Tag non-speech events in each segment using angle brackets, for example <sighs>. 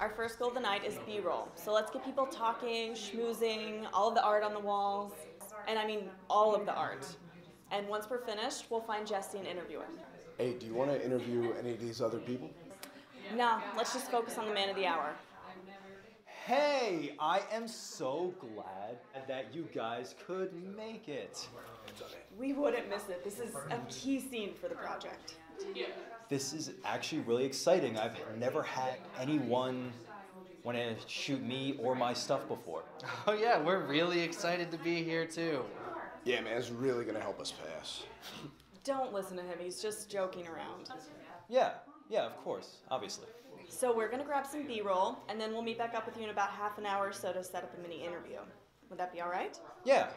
our first goal of the night is B roll. So let's get people talking, schmoozing, all of the art on the walls, and I mean all of the art. And once we're finished, we'll find Jesse and interview him. Hey, do you want to interview any of these other people? No, let's just focus on the man of the hour. Hey, I am so glad that you guys could make it. We wouldn't miss it. This is a key scene for the project. This is actually really exciting. I've never had anyone want to shoot me or my stuff before. <laughs> Oh yeah, we're really excited to be here too. Yeah, man, it's really gonna help us pass. Don't listen to him, he's just joking around. Yeah, yeah, of course, obviously. So we're gonna grab some B roll, and then we'll meet back up with you in about half an hour or so to set up a mini interview. Would that be all right? Yeah,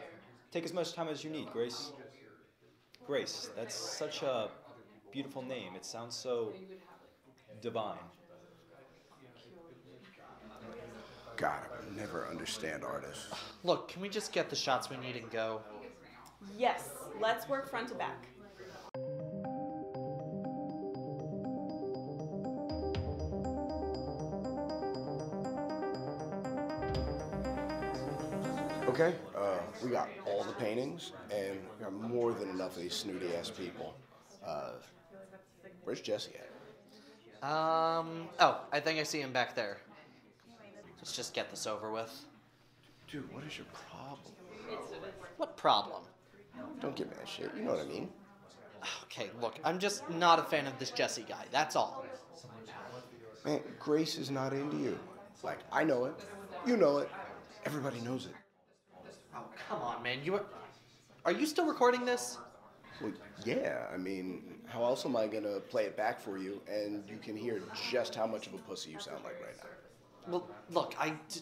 take as much time as you need, Grace. Grace, that's such a beautiful name. It sounds so divine. God, I would never understand artists. Look, can we just get the shots we need and go? Yes, let's work front to back. Okay, uh, we got all the paintings, and we got more than enough of these snooty ass people. Uh, where's Jesse at? Um, oh, I think I see him back there. Let's just get this over with. Dude, what is your problem? What problem? Don't give me that shit. You know what I mean? Okay, look, I'm just not a fan of this Jesse guy, that's all. Man, Grace is not into you. Like, I know it. You know it. Everybody knows it. Oh, come on, man. You are. Are you still recording this? Well, yeah, I mean, how else am I gonna play it back for you and you can hear just how much of a pussy you sound like right now? Well, look, I. D-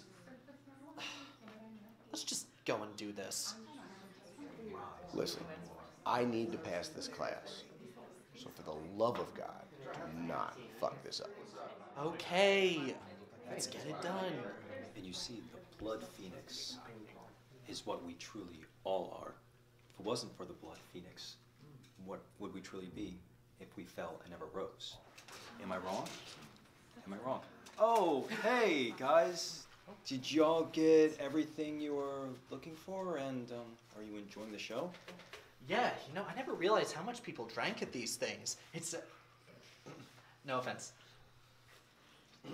<sighs> Let's just go and do this. Listen, I need to pass this class. So for the love of God, do not fuck this up. Okay, let's get it done. And you see, the Blood Phoenix is what we truly all are. If it wasn't for the Blood Phoenix, what would we truly be if we fell and never rose? Am I wrong? Am I wrong? Oh, hey, guys. Did y'all get everything you were looking for? And um, are you enjoying the show? Yeah, you know, I never realized how much people drank at these things. It's. Uh... <clears throat> no offense. <clears throat>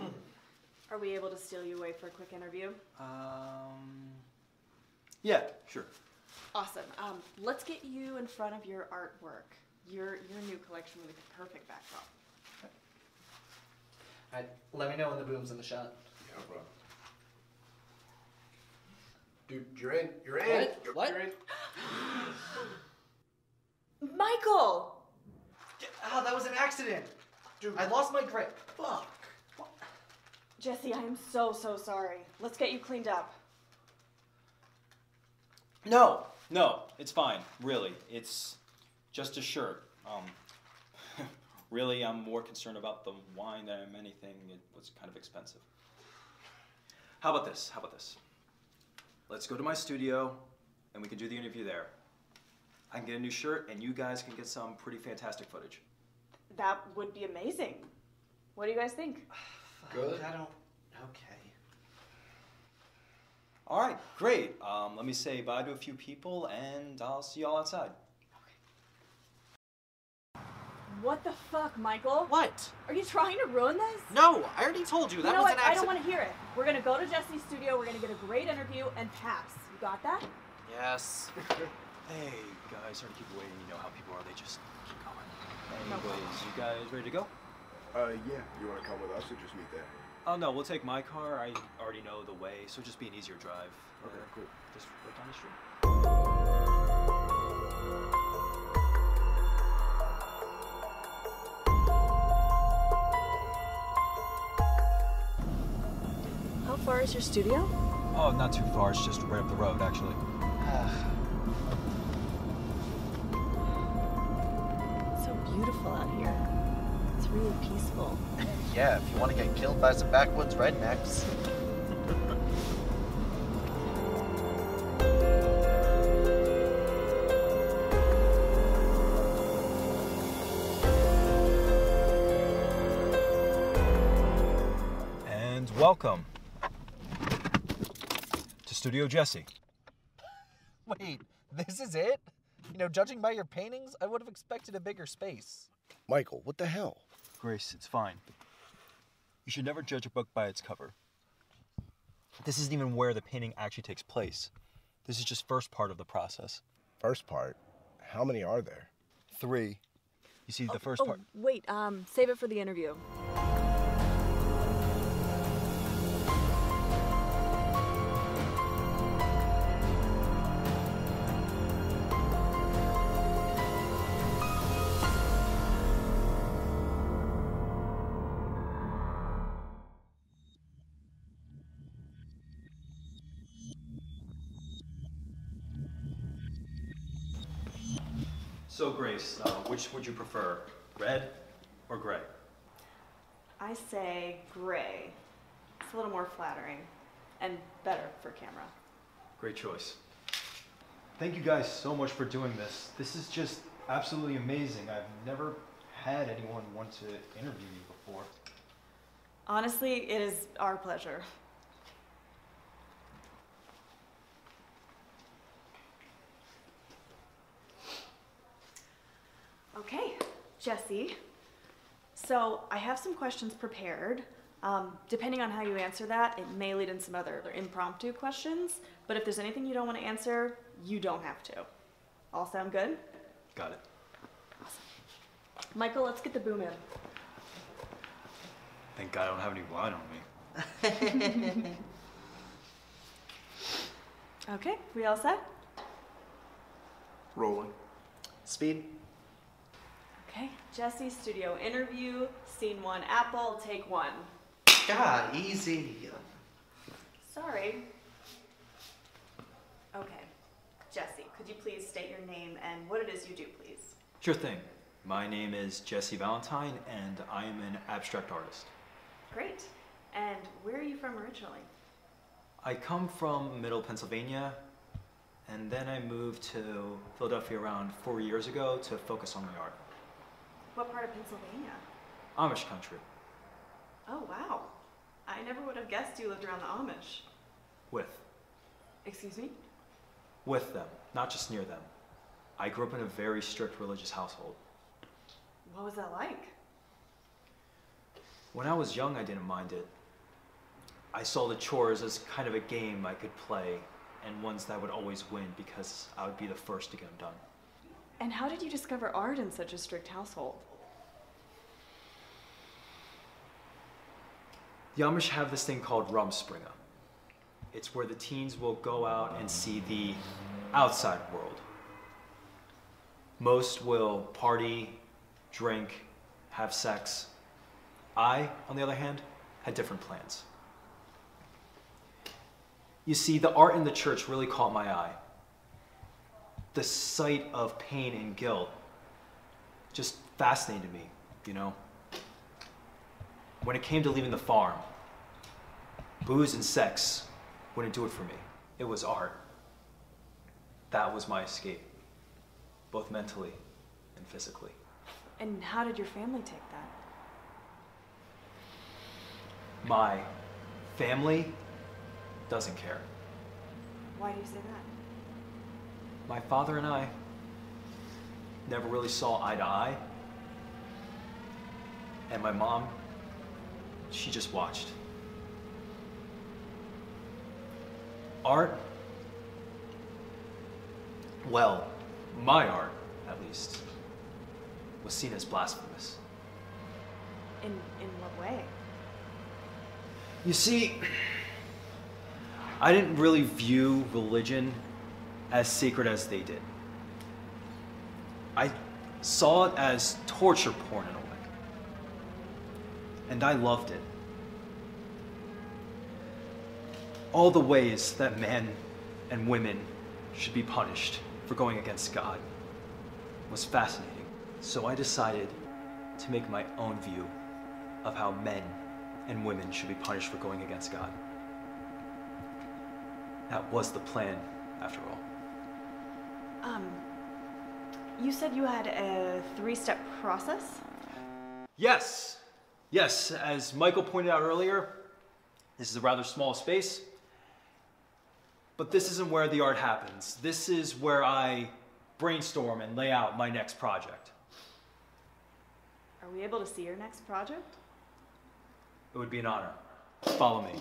Are we able to steal you away for a quick interview? Um. Yeah, sure. Awesome. Um, let's get you in front of your artwork. Your your new collection with a perfect backdrop. Alright, let me know when the boom's in the shot. Yeah, bro. Dude, you're in. You're in. What? You're, What? You're in. <gasps> Michael! Oh, that was an accident. Dude. I lost my grip. Fuck. Jesse, I am so so sorry. Let's get you cleaned up. No, no, it's fine. Really, it's just a shirt. Um, <laughs> really, I'm more concerned about the wine than I'm anything. It was kind of expensive. How about this? How about this? Let's go to my studio, and we can do the interview there. I can get a new shirt, and you guys can get some pretty fantastic footage. That would be amazing. What do you guys think? Good. I don't. Okay. All right, great. Um, let me say bye to a few people, and I'll see y'all outside. What the fuck, Michael? What? Are you trying to ruin this? No, I already told you that you know was what? an I don't want to hear it. We're gonna go to Jesse's studio. We're gonna get a great interview and pass. You got that? Yes. <laughs> Hey guys, sorry to keep waiting. You know how people are; they just keep going. No Anyways, you guys ready to go? Uh, yeah. You wanna come with us or just meet there? Oh no, we'll take my car. I already know the way, so just be an easier drive. Okay, cool. Just right down the street. How far is your studio? Oh, not too far. It's just right up the road, actually. It's so beautiful out here. It's really peaceful. yeah, if you want to get killed by some backwoods rednecks. And welcome to Studio Jesse. <laughs> Wait, this is it? You know, judging by your paintings, I would have expected a bigger space. Michael, what the hell? Grace, it's fine. You should never judge a book by its cover. This isn't even where the painting actually takes place. This is just first part of the process. First part. How many are there? Three. You see, the first Oh, part. wait, um, save it for the interview. So, Grace, uh, which would you prefer, red or gray? I say gray. It's a little more flattering and better for camera. Great choice. Thank you guys so much for doing this. This is just absolutely amazing. I've never had anyone want to interview me before. Honestly, it is our pleasure. Okay, Jesse. So I have some questions prepared. Um, depending on how you answer that, it may lead in some other impromptu questions. But if there's anything you don't want to answer, you don't have to. All sound good? Got it. Awesome. Michael, let's get the boom in. Thank God I don't have any wine on me. <laughs> Okay, we all set? Rolling. Speed? Okay, Jesse, studio interview, scene one, Apple, take one. God, easy. Sorry. Okay, Jesse, could you please state your name and what it is you do, please? Sure thing. My name is Jesse Valentine, and I am an abstract artist. Great. And where are you from originally? I come from Middle Pennsylvania, and then I moved to Philadelphia around four years ago to focus on my art. What part of Pennsylvania? Amish country, Oh, wow. I never would have guessed you lived around the Amish. with. Excuse me? With them, not just near them. I grew up in a very strict religious household. What was that like? When I was young, I didn't mind it. I saw the chores as kind of a game I could play, and ones that I would always win because I would be the first to get them done. And how did you discover art in such a strict household? The Amish have this thing called Rumspringa. It's where the teens will go out and see the outside world. Most will party, drink, have sex. I, on the other hand, had different plans. You see, the art in the church really caught my eye. The sight of pain and guilt just fascinated me, you know? When it came to leaving the farm, booze and sex wouldn't do it for me. It was art. That was my escape, both mentally and physically. And how did your family take that? My family doesn't care. Why do you say that? My father and I never really saw eye to eye. And my mom, she just watched. Art, well, my art, at least, was seen as blasphemous. In in what way? You see, I didn't really view religion as sacred as they did. I saw it as torture porn in a way. And I loved it. All the ways that men and women should be punished for going against God was fascinating. So I decided to make my own view of how men and women should be punished for going against God. That was the plan, after all. Um, you said you had a three-step process. Yes, yes, as Michael pointed out earlier, This is a rather small space, but this isn't where the art happens. This is where I brainstorm and lay out my next project. Are we able to see your next project? It would be an honor. Follow me.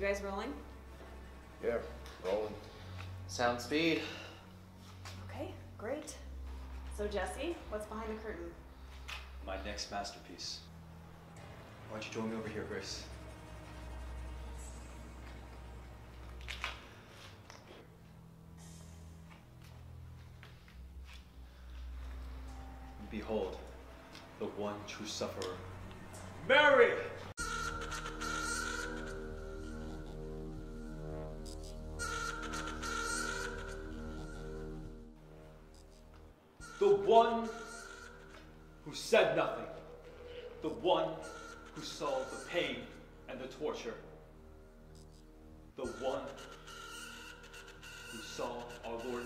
You guys rolling? Yeah, rolling. Sound speed. Okay, great. So Jesse, what's behind the curtain? My next masterpiece. Why don't you join me over here, Grace? Behold, the one true sufferer. Mary!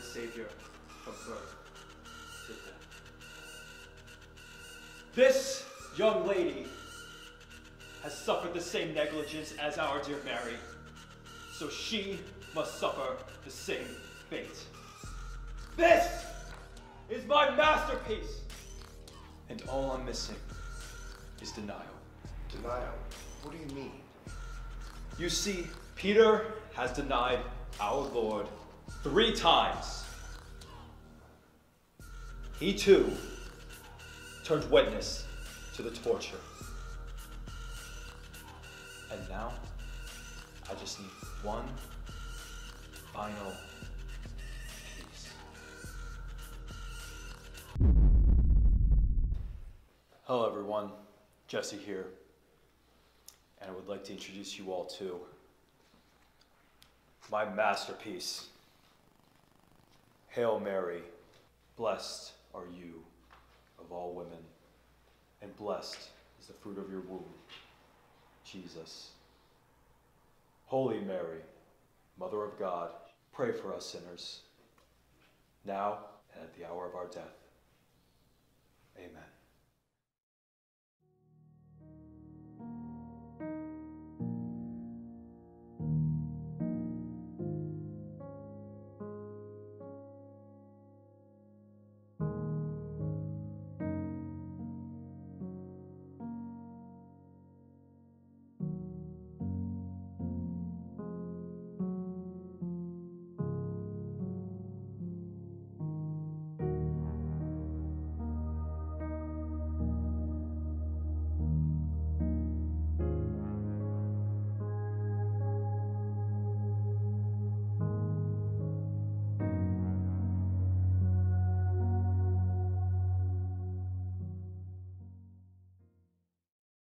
Savior from birth to death. This young lady has suffered the same negligence as our dear Mary, so she must suffer the same fate. This is my masterpiece! And all I'm missing is denial. Denial. What do you mean? You see, Peter has denied our Lord three times. He too turned witness to the torture. And now, I just need one final piece. Hello, everyone. Jesse here. And I would like to introduce you all to my masterpiece. Hail Mary, blessed are you of all women, and blessed is the fruit of your womb, Jesus. Holy Mary, Mother of God, pray for us sinners, now and at the hour of our death. Amen.